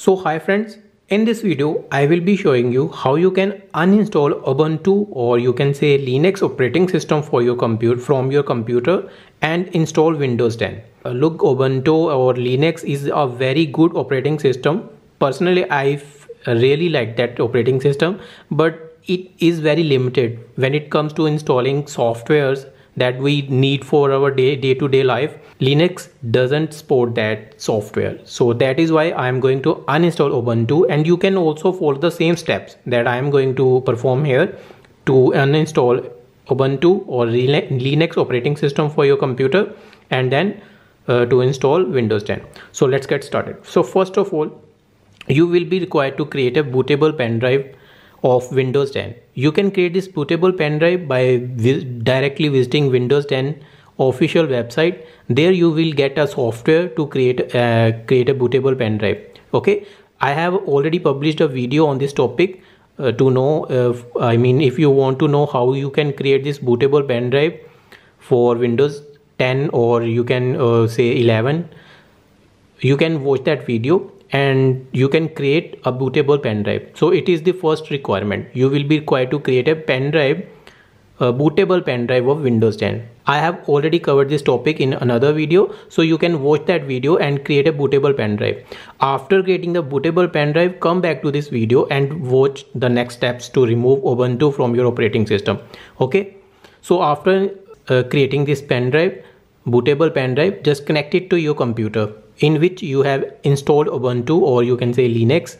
So hi friends, in this video I will be showing you how you can uninstall Ubuntu or you can say Linux operating system for your computer from your computer and install Windows 10. Uh, look Ubuntu or Linux is a very good operating system. Personally I really like that operating system but it is very limited when it comes to installing softwares that we need for our day day to day life linux doesn't support that software. So that is why i am going to uninstall ubuntu and you can also follow the same steps that i am going to perform here to uninstall ubuntu or linux operating system for your computer and then uh, to install windows 10 so let's get started. So first of all you will be required to create a bootable pen drive of Windows 10. You can create this bootable pen drive by vi directly visiting Windows 10 official website. There you will get a software to create uh, create a bootable pen drive. Okay, I have already published a video on this topic uh, to know. If, I mean, if you want to know how you can create this bootable pen drive for Windows 10 or you can uh, say 11, you can watch that video and you can create a bootable pen drive. So it is the first requirement. You will be required to create a pen drive a bootable pen drive of windows 10 i have already covered this topic in another video. So you can watch that video and create a bootable pen drive. After creating the bootable pen drive come back to this video and watch the next steps to remove ubuntu from your operating system. Okay? So after uh, creating this pen drive bootable pen drive just connect it to your computer in which you have installed Ubuntu or you can say Linux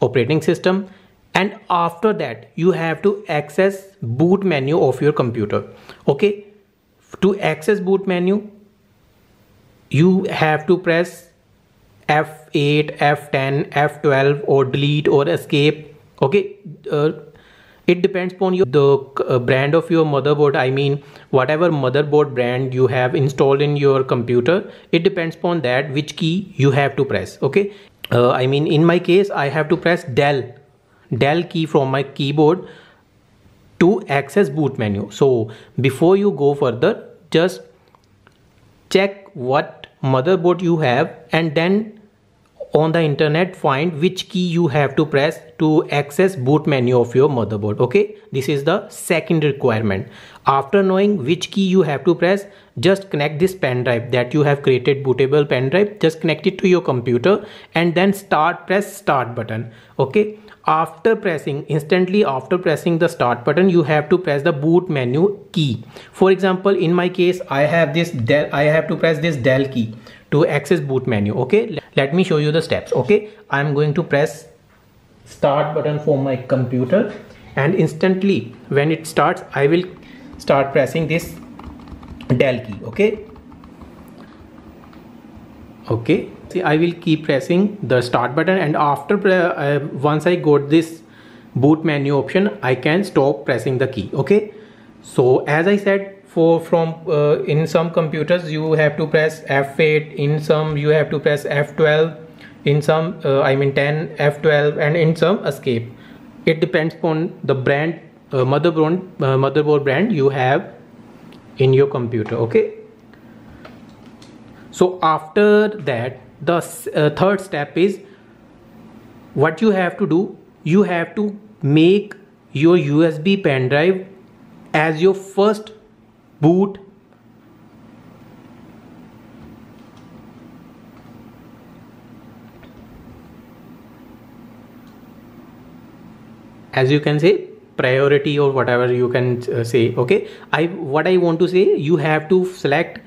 operating system. And after that you have to access boot menu of your computer. Okay? To access boot menu you have to press F8 F10 F12 or delete or escape. Okay? Uh, it depends upon your the uh, brand of your motherboard. I mean whatever motherboard brand you have installed in your computer it depends upon that which key you have to press okay? Uh, i mean in my case i have to press Del Del key from my keyboard to access boot menu. So before you go further just check what motherboard you have and then on the internet find which key you have to press to access boot menu of your motherboard okay? This is the second requirement. After knowing which key you have to press just connect this pen drive that you have created bootable pen drive. Just connect it to your computer and then start press start button okay? After pressing instantly after pressing the start button you have to press the boot menu key. For example in my case i have this Del i have to press this Del key to access boot menu okay? Let me show you the steps okay? I'm going to press start button for my computer and instantly when it starts i will start pressing this Del key okay? Okay? See i will keep pressing the start button and after uh, once i got this boot menu option i can stop pressing the key okay? So as i said for from uh, in some computers you have to press F8 in some you have to press F12 in some uh, I mean 10 F12 and in some escape. It depends on the brand uh, motherboard uh, motherboard brand you have in your computer okay? So after that the uh, third step is what you have to do you have to make your USB pen drive as your first boot. As you can say priority or whatever you can uh, say okay? I what i want to say you have to select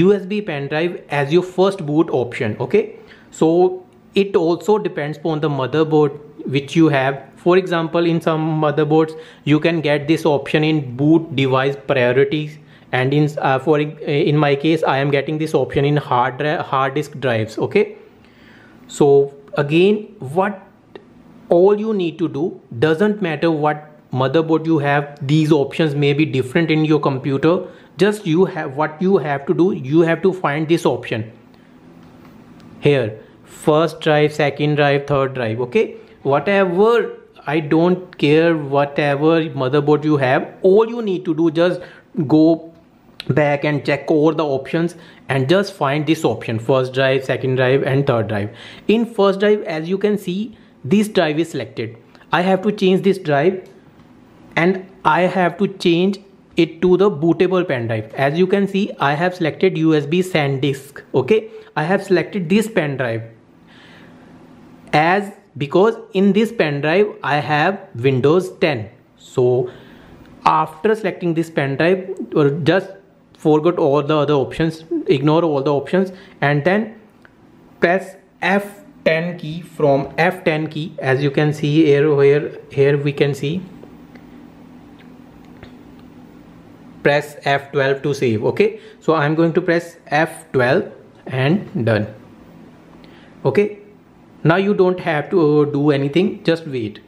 usb pen drive as your first boot option okay? So it also depends upon the motherboard which you have. For example in some motherboards you can get this option in boot device priorities and in uh, for in my case i am getting this option in hard hard disk drives okay? So again what all you need to do doesn't matter what motherboard you have these options may be different in your computer. Just you have what you have to do you have to find this option. Here first drive second drive third drive okay? Whatever i don't care whatever motherboard you have all you need to do just go back and check all the options and just find this option first drive second drive and third drive. In first drive as you can see this drive is selected. I have to change this drive and i have to change it to the bootable pen drive. As you can see i have selected usb sandisk okay? I have selected this pen drive. As because in this pen drive i have windows 10 so after selecting this pen drive or just forget all the other options ignore all the options and then press F10 key from F10 key. As you can see here here here we can see. Press F12 to save okay? So I'm going to press F12 and done okay? Now you don't have to do anything just wait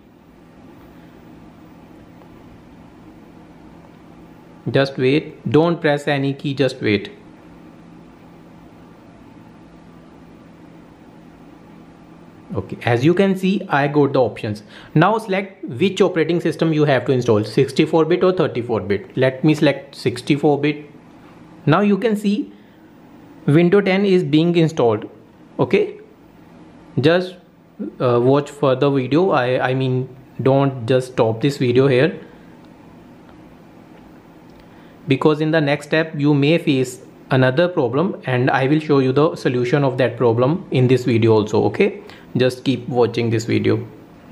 just wait. Don't press any key. Just wait. Okay. As you can see i got the options. Now select which operating system you have to install. 64 bit or 34 bit? Let me select 64 bit. Now you can see window 10 is being installed. Okay? Just uh, watch further video. I i mean don't just stop this video here because in the next step you may face another problem and I will show you the solution of that problem in this video also okay? Just keep watching this video.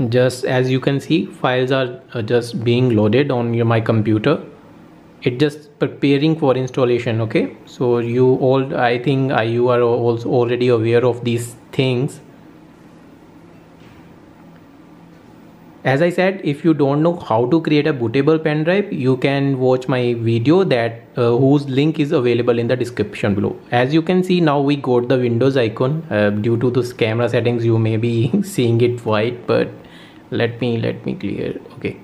Just as you can see files are uh, just being loaded on your my computer. It just preparing for installation okay? So you all I think you are also already aware of these things as I said if you don't know how to create a bootable pen drive you can watch my video that uh, whose link is available in the description below. As you can see now we got the windows icon. Uh, due to this camera settings you may be seeing it white but let me let me clear. Okay.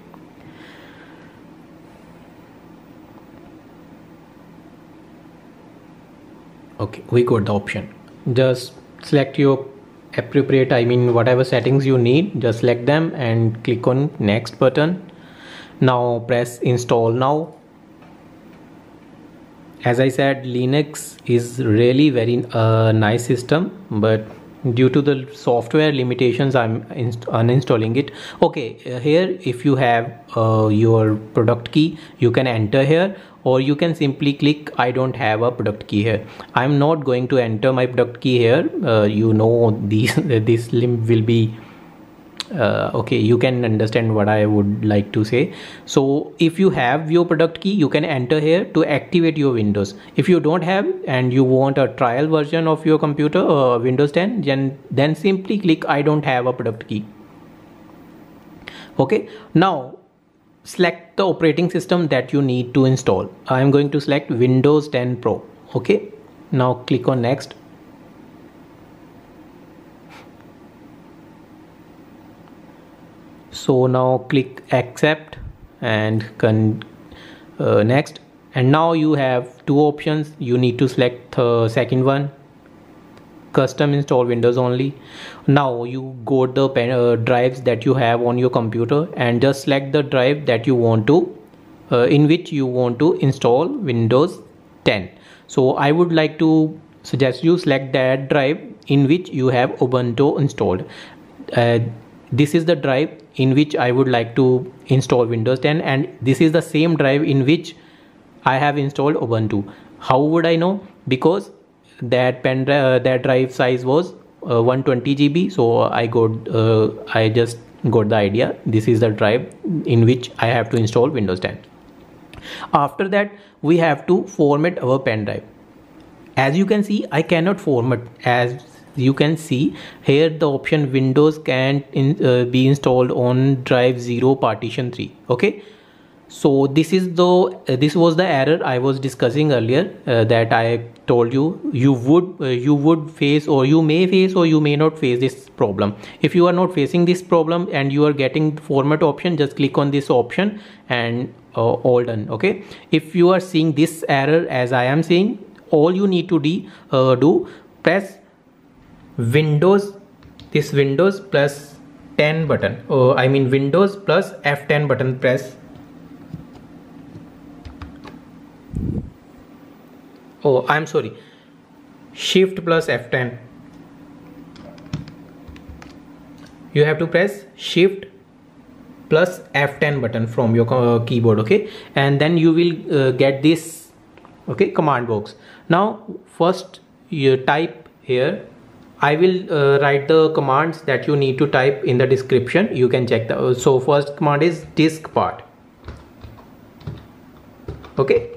Okay we got the option. Just select your appropriate I mean whatever settings you need just select them and click on next button. Now press install now. As I said Linux is really very uh, nice system but due to the software limitations i'm uninstalling it. Okay uh, here if you have uh, your product key you can enter here or you can simply click i don't have a product key here. I'm not going to enter my product key here. Uh, you know these this limb will be uh, okay you can understand what i would like to say. So if you have your product key you can enter here to activate your windows. If you don't have and you want a trial version of your computer uh, windows 10 then then simply click i don't have a product key. Okay now select the operating system that you need to install. I am going to select windows 10 pro. Okay now click on next so now click accept and con uh, next. And now you have two options. You need to select the second one. Custom install windows only. Now you go the pen, uh, drives that you have on your computer and just select the drive that you want to uh, in which you want to install windows 10 so i would like to suggest you select that drive in which you have ubuntu installed. Uh, this is the drive in which I would like to install Windows 10 and this is the same drive in which I have installed Ubuntu. How would I know? Because that pen drive, uh, that drive size was uh, 120 GB so I got uh, I just got the idea this is the drive in which I have to install Windows 10 after that we have to format our pen drive as you can see I cannot format as you can see. Here the option windows can in, uh, be installed on drive 0 partition 3 okay? So this is the uh, this was the error i was discussing earlier uh, that i told you. You would uh, you would face or you may face or you may not face this problem. If you are not facing this problem and you are getting format option just click on this option and uh, all done okay? If you are seeing this error as i am saying all you need to de, uh, do press windows this windows plus 10 button. Oh i mean windows plus f10 button press. Oh i'm sorry. Shift plus f10 you have to press shift plus f10 button from your uh, keyboard okay? And then you will uh, get this okay command box. Now first you type here I will uh, write the commands that you need to type in the description. You can check the so first command is disk part. Okay?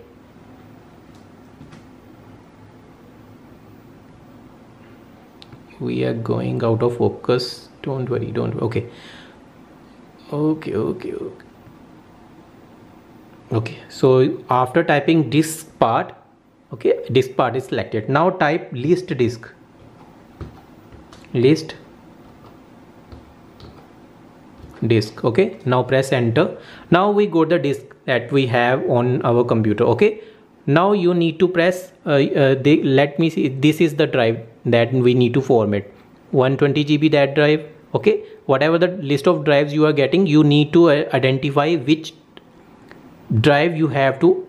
We are going out of focus. Don't worry don't okay. Okay okay okay. Okay so after typing disk part okay disk part is selected. Now type list disk list disk okay? Now press enter. Now we got the disk that we have on our computer okay? Now you need to press uh, uh, let me see this is the drive that we need to format. 120 GB that drive okay? Whatever the list of drives you are getting you need to uh, identify which drive you have to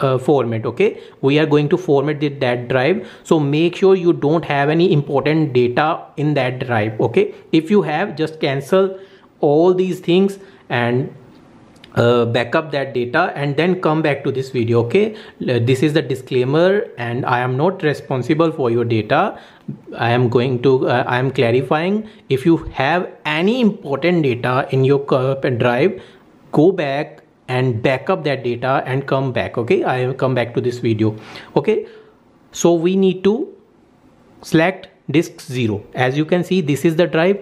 uh, format okay? We are going to format the, that drive. So make sure you don't have any important data in that drive okay? If you have just cancel all these things and uh, backup that data and then come back to this video okay? Uh, this is the disclaimer and i am not responsible for your data. I am going to uh, i am clarifying. If you have any important data in your drive go back and back up that data and come back okay? I will come back to this video okay? So we need to select disk 0 as you can see this is the drive.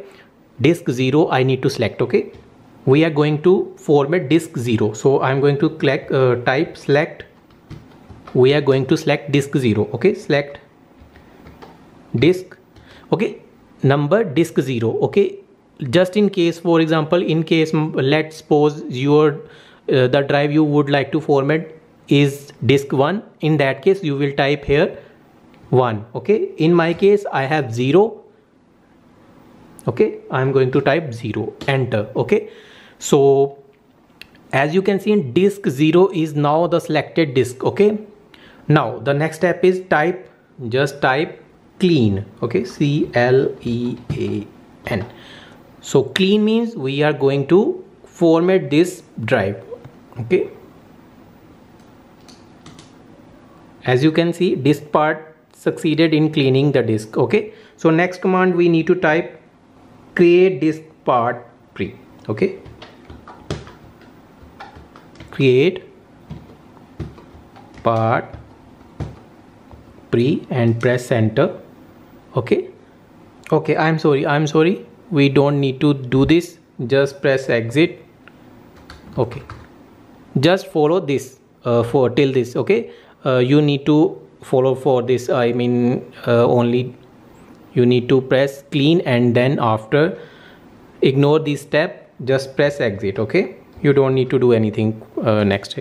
Disk 0 i need to select okay? We are going to format disk 0 so i'm going to click uh, type select. We are going to select disk 0 okay? Select disk okay? Number disk 0 okay? Just in case for example in case let's suppose your uh, the drive you would like to format is disk 1 in that case you will type here 1 okay? In my case i have 0 okay? I'm going to type 0 enter okay? So as you can see in disk 0 is now the selected disk okay? Now the next step is type just type clean okay? C l e a n. So clean means we are going to format this drive okay. As you can see disk part succeeded in cleaning the disk okay. So next command we need to type create disk part pri. Okay. Create part pri and press enter. Okay. Okay i'm sorry i'm sorry. We don't need to do this. Just press exit. Okay just follow this uh, for till this okay? Uh, you need to follow for this i mean uh, only you need to press clean and then after ignore this step just press exit okay? You don't need to do anything uh, next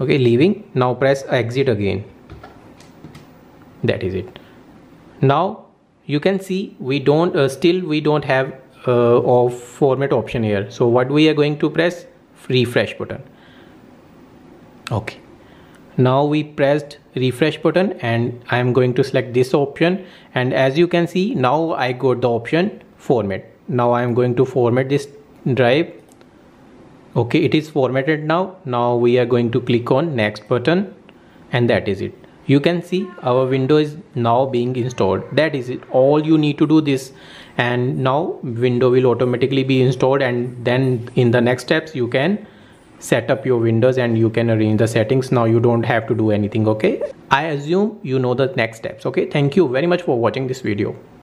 okay leaving now press exit again. That is it. Now you can see we don't uh, still we don't have uh, of format option here. So what we are going to press refresh button okay. Now we pressed refresh button and I am going to select this option. And as you can see now I got the option format. Now I am going to format this drive. Okay it is formatted now. Now we are going to click on next button and that is it. You can see our window is now being installed. That is it. All you need to do this. And now window will automatically be installed and then in the next steps you can set up your windows and you can arrange the settings. Now you don't have to do anything okay? I assume you know the next steps okay? Thank you very much for watching this video